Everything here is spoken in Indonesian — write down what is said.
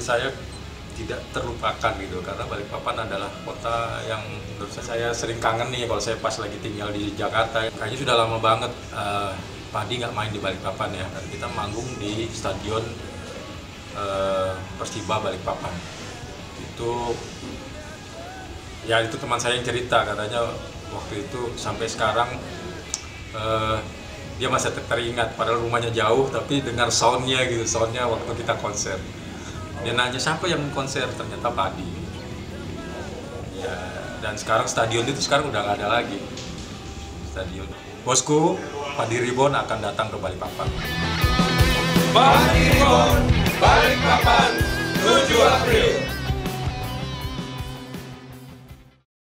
saya tidak terlupakan gitu. Karena Balikpapan adalah kota yang menurut saya, saya sering kangen nih kalau saya pas lagi tinggal di Jakarta. Kayaknya sudah lama banget uh, Padi nggak main di Balikpapan ya. Dan kita manggung di stadion uh, Persiba Balikpapan. Itu ya itu teman saya yang cerita. Katanya waktu itu sampai sekarang uh, dia masih teringat. Padahal rumahnya jauh tapi dengar soundnya gitu. Soundnya waktu kita konser dia nanya siapa yang konser? Ternyata Padi. Ya dan sekarang stadion itu sekarang udah nggak ada lagi. Stadion bosku Padi Ribon akan datang ke Balikpapan. Padi Ribon Balikpapan 7 April